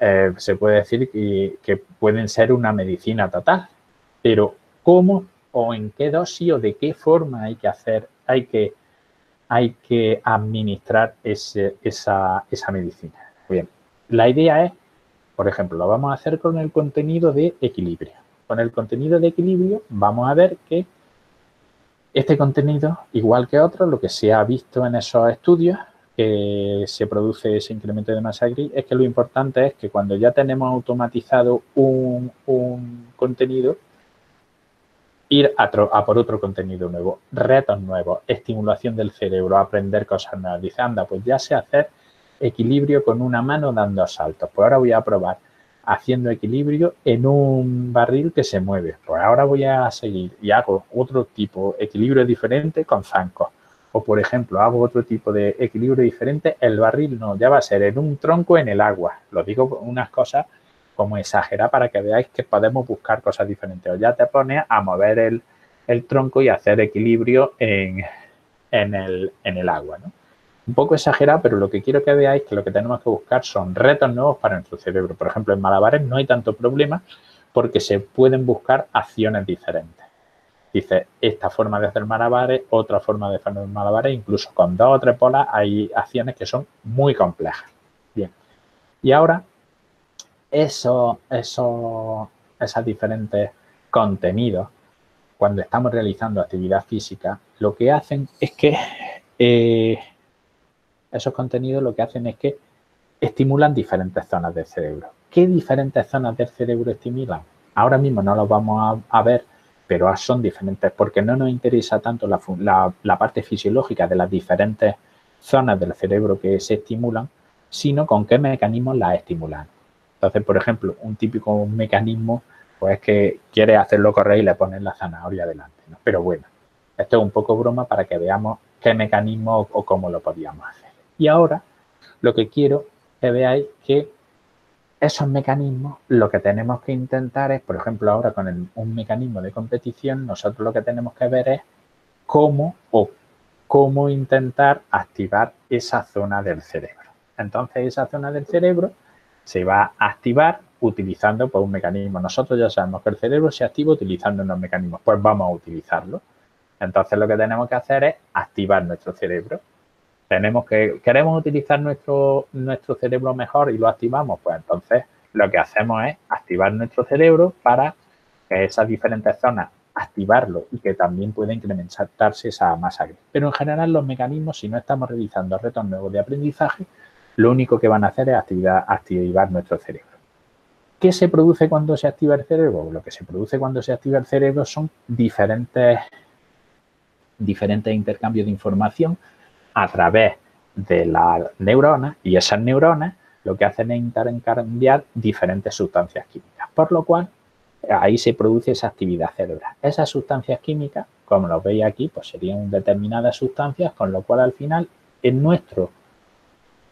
eh, se puede decir que, que, pueden ser una medicina total, pero ¿cómo o en qué dosis o de qué forma hay que hacer, hay que hay que administrar esa, medicina. Bien, la idea es, por ejemplo, lo vamos a hacer con el contenido de equilibrio. Con el contenido de equilibrio vamos a ver que este contenido, igual que otros, lo que se ha visto en esos estudios, que se produce ese incremento de masa gris, es que lo importante es que cuando ya tenemos automatizado un, un contenido, ir a, por otro contenido nuevo, retos nuevos, estimulación del cerebro, aprender cosas nuevas. Dice, anda, pues ya sé hacer equilibrio con una mano dando saltos. Pues ahora voy a probar haciendo equilibrio en un barril que se mueve. Pues ahora voy a seguir y hago otro tipo, equilibrio diferente con zancos. O, por ejemplo, hago otro tipo de equilibrio diferente, el barril no, ya va a ser en un tronco en el agua. Lo digo unas cosas como exagerar para que veáis que podemos buscar cosas diferentes. O ya te pones a mover el, tronco y hacer equilibrio en, el, agua. Un poco exagerado, pero lo que quiero que veáis es que lo que tenemos que buscar son retos nuevos para nuestro cerebro. Por ejemplo, en malabares no hay tanto problema porque se pueden buscar acciones diferentes. Dice, esta forma de hacer malabares, otra forma de hacer malabares, incluso con dos o tres bolas hay acciones que son muy complejas. Bien. Y ahora eso, eso, esos diferentes contenidos, cuando estamos realizando actividad física, lo que hacen es que eh, esos contenidos lo que hacen es que estimulan diferentes zonas del cerebro. ¿Qué diferentes zonas del cerebro estimulan? Ahora mismo no los vamos a, ver, pero son diferentes porque no nos interesa tanto la, parte fisiológica de las diferentes zonas del cerebro que se estimulan, sino con qué mecanismos las estimulan. Entonces, por ejemplo, un típico mecanismo pues es que quiere hacerlo correr y le pones la zanahoria delante. Pero bueno, esto es un poco broma para que veamos qué mecanismo o cómo lo podíamos hacer. Y ahora lo que quiero que veáis que esos mecanismos lo que tenemos que intentar es, por ejemplo, ahora con un mecanismo de competición, nosotros lo que tenemos que ver es cómo o cómo intentar activar esa zona del cerebro. Entonces, esa zona del cerebro se va a activar utilizando pues, un mecanismo. Nosotros ya sabemos que el cerebro se activa utilizando unos mecanismos, pues vamos a utilizarlo. Entonces, lo que tenemos que hacer es activar nuestro cerebro. Tenemos que, queremos utilizar nuestro, nuestro cerebro mejor y lo activamos, pues entonces lo que hacemos es activar nuestro cerebro para que esas diferentes zonas activarlo y que también pueda incrementarse esa masa gris. Pero en general los mecanismos, si no estamos realizando retos nuevos de aprendizaje, lo único que van a hacer es activar, activar nuestro cerebro. ¿Qué se produce cuando se activa el cerebro? Lo que se produce cuando se activa el cerebro son diferentes, diferentes intercambios de información a través de las neuronas y esas neuronas lo que hacen es intercambiar diferentes sustancias químicas, por lo cual ahí se produce esa actividad cerebral. Esas sustancias químicas, como lo veis aquí, pues serían determinadas sustancias, con lo cual al final en nuestro,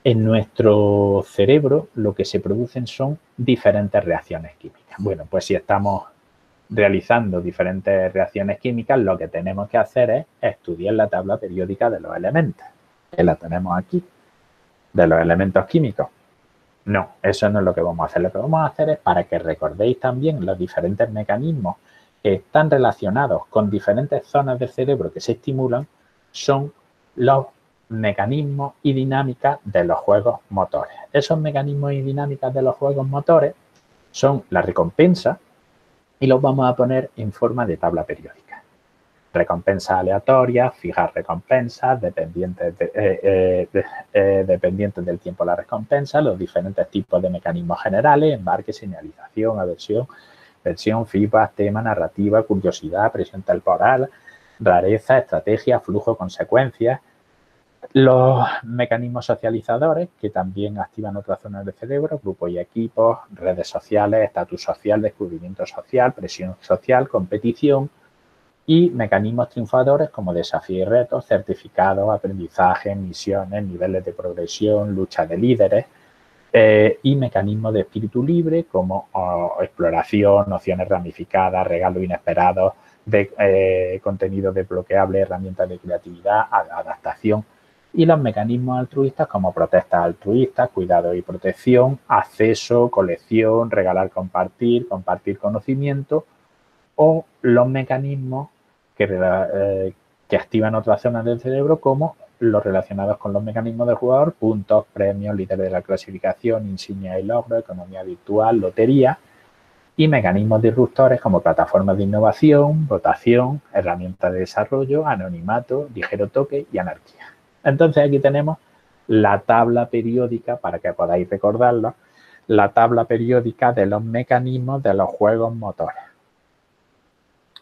en nuestro cerebro lo que se producen son diferentes reacciones químicas. Bueno, pues si estamos realizando diferentes reacciones químicas, lo que tenemos que hacer es estudiar la tabla periódica de los elementos, que la tenemos aquí, de los elementos químicos. No, eso no es lo que vamos a hacer. Lo que vamos a hacer es para que recordéis también los diferentes mecanismos que están relacionados con diferentes zonas del cerebro que se estimulan, son los mecanismos y dinámicas de los juegos motores. Esos mecanismos y dinámicas de los juegos motores son la recompensa y los vamos a poner en forma de tabla periódica recompensas aleatorias, fijar recompensas, dependientes, eh, eh, eh, del tiempo la recompensa, los diferentes tipos de mecanismos generales, embarque, señalización, aversión, versión, feedback, tema, narrativa, curiosidad, presión temporal, rareza, estrategia, flujo, consecuencias, los mecanismos socializadores, que también activan otras zonas del cerebro, grupos y equipos, redes sociales, estatus social, descubrimiento social, presión social, competición, y mecanismos triunfadores como desafío y retos, certificados, aprendizaje, misiones, niveles de progresión, lucha de líderes eh, y mecanismos de espíritu libre como exploración, nociones ramificadas, regalos inesperados, de, eh, contenido desbloqueable, herramientas de creatividad, adaptación. Y los mecanismos altruistas como protestas altruistas, cuidado y protección, acceso, colección, regalar, compartir, compartir conocimiento o los mecanismos eh, que, activan otras zonas del cerebro como los relacionados con los mecanismos del jugador, puntos, premios, líderes de la clasificación, insignia y logro, economía virtual, lotería y mecanismos disruptores como plataformas de innovación, votación, herramientas de desarrollo, anonimato, ligero toque y anarquía. Entonces aquí tenemos la tabla periódica, para que podáis recordarlo, la tabla periódica de los mecanismos de los juegos motores.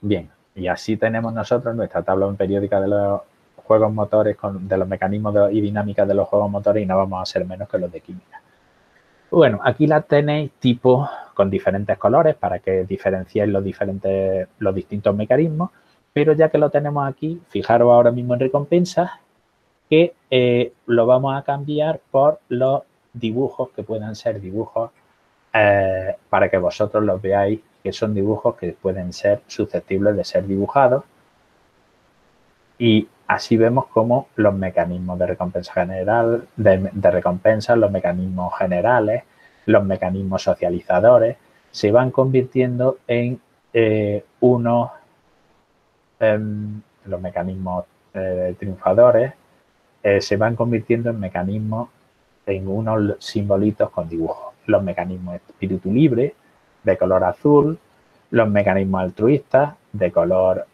Bien, y así tenemos nosotros nuestra tabla periódica de los juegos motores, de los mecanismos y dinámicas de los juegos motores y no vamos a ser menos que los de química. Bueno, aquí la tenéis tipo con diferentes colores para que diferenciéis los, diferentes, los distintos mecanismos, pero ya que lo tenemos aquí, fijaros ahora mismo en recompensas que eh, lo vamos a cambiar por los dibujos que puedan ser dibujos eh, para que vosotros los veáis que son dibujos que pueden ser susceptibles de ser dibujados. Y así vemos cómo los mecanismos de recompensa general, de, recompensa, los mecanismos generales, los mecanismos socializadores, se van convirtiendo en eh, unos, em, los mecanismos eh, triunfadores, eh, se van convirtiendo en mecanismos, en unos simbolitos con dibujos. Los mecanismos espíritu libre, de color azul, los mecanismos altruistas de color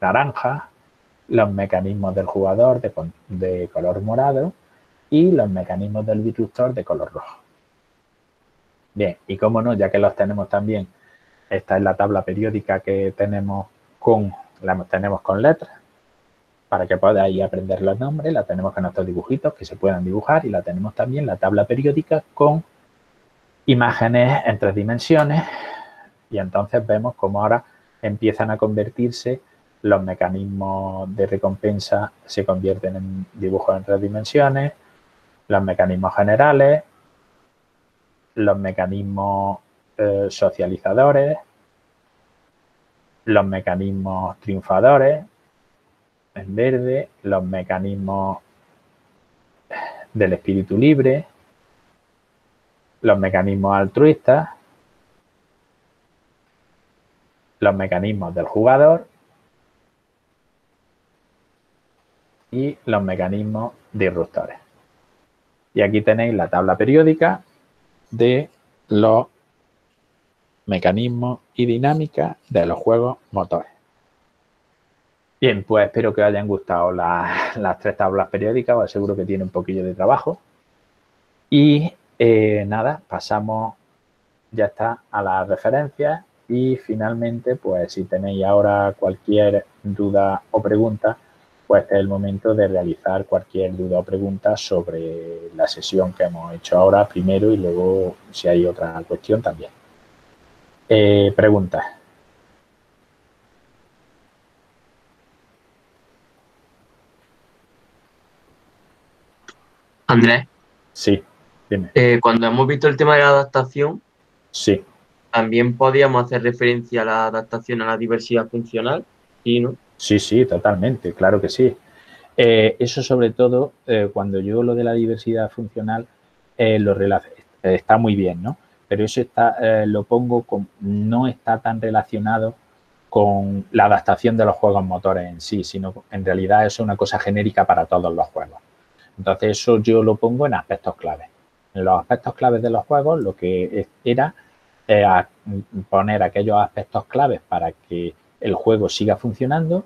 naranja, los mecanismos del jugador de, color morado y los mecanismos del disruptor de color rojo. Bien, y como no, ya que los tenemos también, esta es la tabla periódica que tenemos con, la tenemos con letras, para que podáis aprender los nombres, la tenemos con estos dibujitos que se puedan dibujar y la tenemos también la tabla periódica con imágenes en tres dimensiones y entonces vemos cómo ahora empiezan a convertirse los mecanismos de recompensa se convierten en dibujos en tres dimensiones, los mecanismos generales, los mecanismos eh, socializadores, los mecanismos triunfadores en verde, los mecanismos del espíritu libre, los mecanismos altruistas, los mecanismos del jugador y los mecanismos disruptores. Y aquí tenéis la tabla periódica de los mecanismos y dinámicas de los juegos motores. Bien, pues espero que os hayan gustado las, tres tablas periódicas, os aseguro que tiene un poquillo de trabajo. Y eh, nada, pasamos, ya está, a las referencias y finalmente, pues si tenéis ahora cualquier duda o pregunta, pues es el momento de realizar cualquier duda o pregunta sobre la sesión que hemos hecho ahora primero y luego si hay otra cuestión también. Eh, preguntas. Andrés. Sí, dime. Eh, cuando hemos visto el tema de la adaptación, sí. también podíamos hacer referencia a la adaptación a la diversidad funcional, ¿sí, no? Sí, sí, totalmente, claro que sí. Eh, eso sobre todo, eh, cuando yo lo de la diversidad funcional, lo está muy bien, ¿no? Pero eso está, lo pongo, con, no está tan relacionado con la adaptación de los juegos motores en sí, sino en realidad es una cosa genérica para todos los juegos. Entonces eso yo lo pongo en aspectos claves. Los aspectos claves de los juegos lo que era poner aquellos aspectos claves para que el juego siga funcionando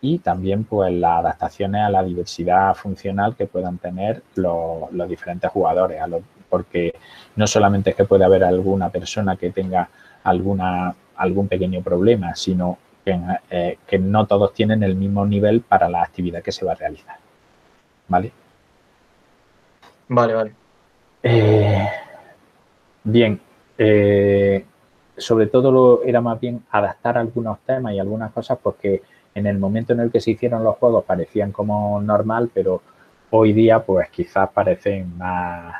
y también pues las adaptaciones a la diversidad funcional que puedan tener los, diferentes jugadores, porque no solamente es que puede haber alguna persona que tenga alguna, algún pequeño problema, sino que, eh, que no todos tienen el mismo nivel para la actividad que se va a realizar. ¿Vale? Vale, vale. Eh, bien, eh, sobre todo era más bien adaptar algunos temas y algunas cosas porque en el momento en el que se hicieron los juegos parecían como normal, pero hoy día pues quizás parecen más,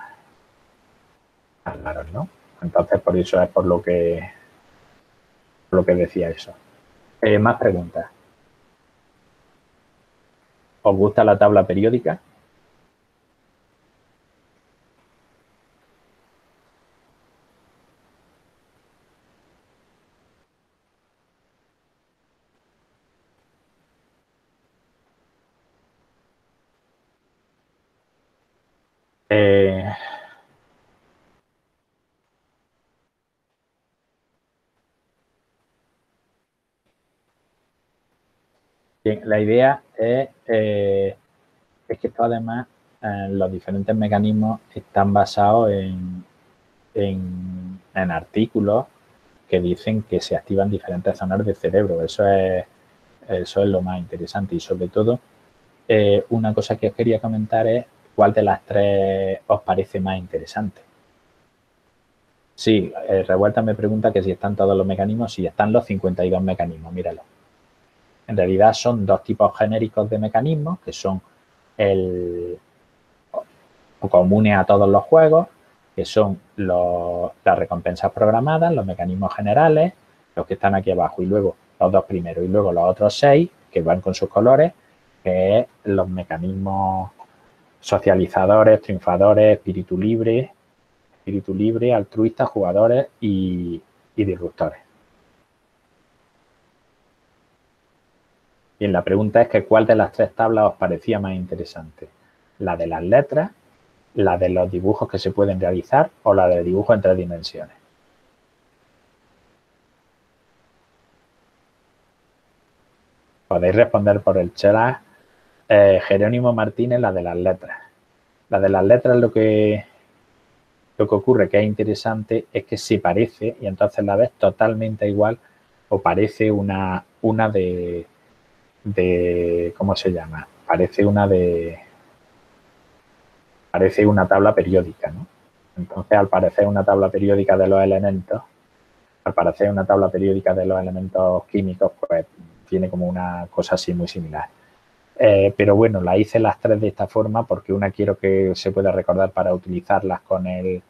raros, ¿no? Entonces por eso es por lo que, lo que decía eso. Eh, más preguntas. ¿Os gusta la tabla periódica? Eh, bien, la idea es, eh, es que esto además, los diferentes mecanismos están basados en, en, artículos que dicen que se activan diferentes zonas del cerebro. Eso es, eso es lo más interesante y sobre todo, eh, una cosa que os quería comentar es ¿Cuál de las tres os parece más interesante? Sí, eh, Revuelta me pregunta que si están todos los mecanismos. Sí, están los 52 mecanismos, míralo. En realidad son dos tipos genéricos de mecanismos que son el comunes a todos los juegos, que son las recompensas programadas, los mecanismos generales, los que están aquí abajo, y luego los dos primeros, y luego los otros seis, que van con sus colores, que es los mecanismos socializadores, triunfadores, espíritu libre, espíritu libre, altruistas, jugadores y, disruptores. Bien, la pregunta es que cuál de las tres tablas os parecía más interesante. ¿La de las letras, la de los dibujos que se pueden realizar o la de dibujo en tres dimensiones? Podéis responder por el chat eh, Jerónimo Martínez, la de las letras. La de las letras lo que, lo que ocurre que es interesante es que se parece y entonces la ves totalmente igual o parece una, una de, de, ¿cómo se llama? Parece una de, parece una tabla periódica, ¿no? Entonces, al parecer una tabla periódica de los elementos, al parecer una tabla periódica de los elementos químicos, pues tiene como una cosa así muy similar. Eh, pero bueno, la hice las tres de esta forma porque una quiero que se pueda recordar para utilizarlas con el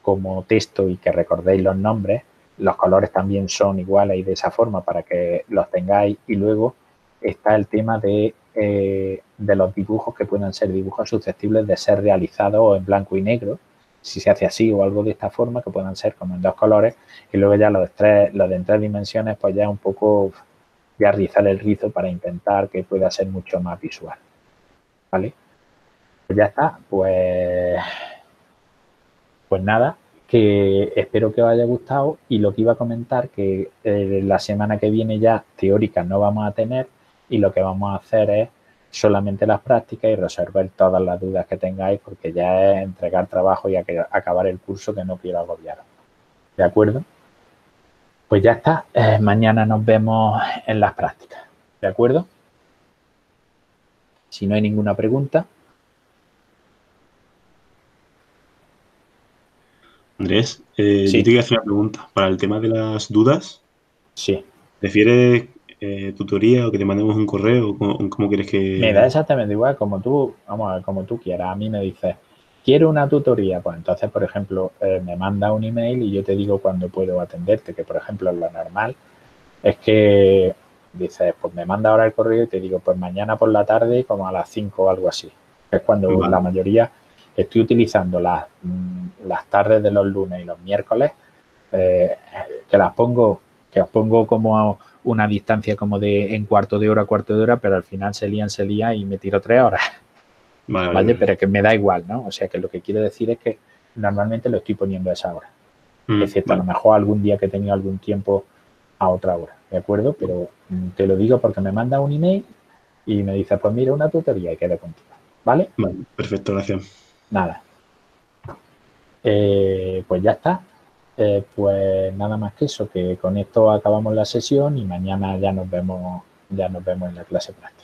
como texto y que recordéis los nombres. Los colores también son iguales y de esa forma para que los tengáis. Y luego está el tema de, eh, de los dibujos que puedan ser dibujos susceptibles de ser realizados en blanco y negro, si se hace así o algo de esta forma, que puedan ser como en dos colores. Y luego ya los tres, los de en tres dimensiones, pues ya un poco ya rizar el rizo para intentar que pueda ser mucho más visual. ¿Vale? Pues ya está, pues, pues nada, que espero que os haya gustado y lo que iba a comentar que eh, la semana que viene ya teóricas no vamos a tener y lo que vamos a hacer es solamente las prácticas y resolver todas las dudas que tengáis porque ya es entregar trabajo y acabar el curso que no quiero agobiar. ¿De acuerdo? Pues ya está. Eh, mañana nos vemos en las prácticas. ¿De acuerdo? Si no hay ninguna pregunta. Andrés, eh, yo te quería hacer una pregunta. Para el tema de las dudas. Sí. ¿Prefieres eh, tutoría o que te mandemos un correo? ¿Cómo, cómo quieres que.? Me da exactamente igual, como tú, vamos a ver, como tú quieras. A mí me dices, quiero una tutoría, pues entonces, por ejemplo, eh, me manda un email y yo te digo cuándo puedo atenderte, que por ejemplo lo normal es que dices, pues me manda ahora el correo y te digo, pues mañana por la tarde como a las 5 o algo así. Es cuando la mayoría estoy utilizando las, mm, las tardes de los lunes y los miércoles, eh, que las pongo, que os pongo como a una distancia como de en cuarto de hora, cuarto de hora, pero al final se lían, se lía y me tiro tres horas. Vale, Pero que me da igual, ¿no? O sea, que lo que quiero decir es que normalmente lo estoy poniendo a esa hora. Mm, es cierto, a lo mejor algún día que he tenido algún tiempo a otra hora, ¿de acuerdo? Pero mm, te lo digo porque me manda un email y me dice, pues mira, una tutoría y quedo contigo, ¿vale? Vale, perfecto, gracias. Nada. Eh, pues ya está. Eh, pues nada más que eso, que con esto acabamos la sesión y mañana ya nos vemos, ya nos vemos en la clase práctica.